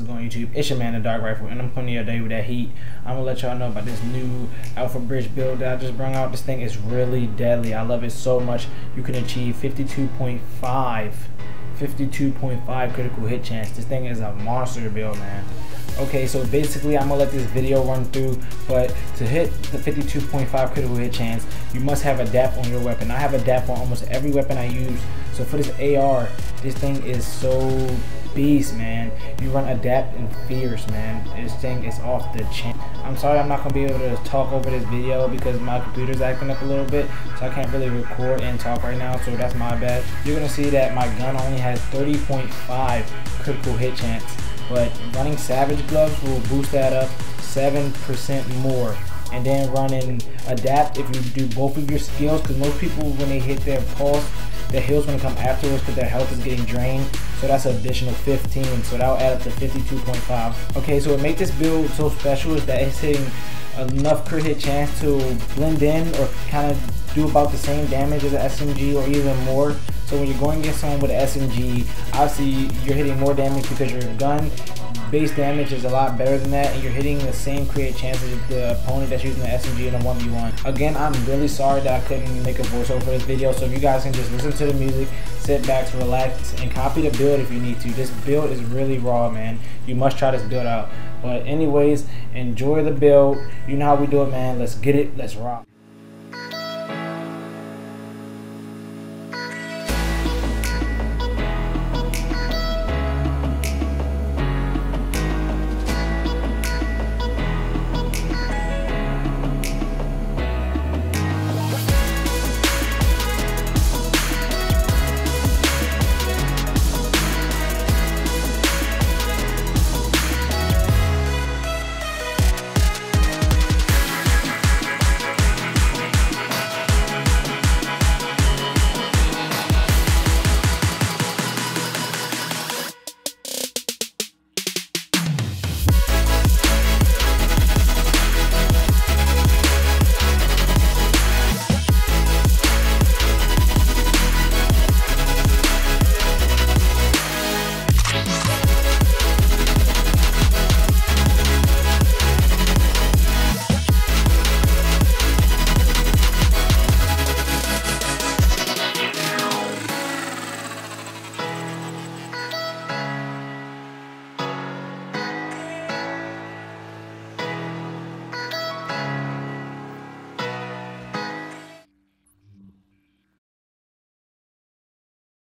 YouTube? It's your man, the Dark Rifle, and I'm coming here today with that heat. I'm gonna let y'all know about this new Alpha Bridge build that I just brought out. This thing is really deadly. I love it so much. You can achieve 52.5 52.5 critical hit chance. This thing is a monster build, man. Okay, so basically I'm gonna let this video run through, but to hit the 52.5 critical hit chance, you must have Adept on your weapon. I have Adept on almost every weapon I use. So for this AR, this thing is so beast, man. You run Adept and fierce, man. This thing is off the chain. I'm sorry I'm not gonna be able to talk over this video because my computer's acting up a little bit, so I can't really record and talk right now, so that's my bad. You're gonna see that my gun only has 30.5 critical hit chance but running Savage Gloves will boost that up 7% more. And then running Adept if you do both of your skills, because most people when they hit their pulse, their heal's gonna come afterwards because their health is getting drained. So that's an additional 15, so that'll add up to 52.5. Okay, so what makes this build so special is that it's hitting enough crit hit chance to blend in or kind of do about the same damage as an SMG or even more. So when you're going against someone with an SMG, obviously you're hitting more damage because your gun base damage is a lot better than that and you're hitting the same create chances as the opponent that's using the SMG in a 1v1. Again, I'm really sorry that I couldn't make a voiceover for this video, so if you guys can just listen to the music, sit back, relax, and copy the build if you need to. This build is really raw, man. You must try this build out. But anyways, enjoy the build. You know how we do it, man. Let's get it. Let's rock.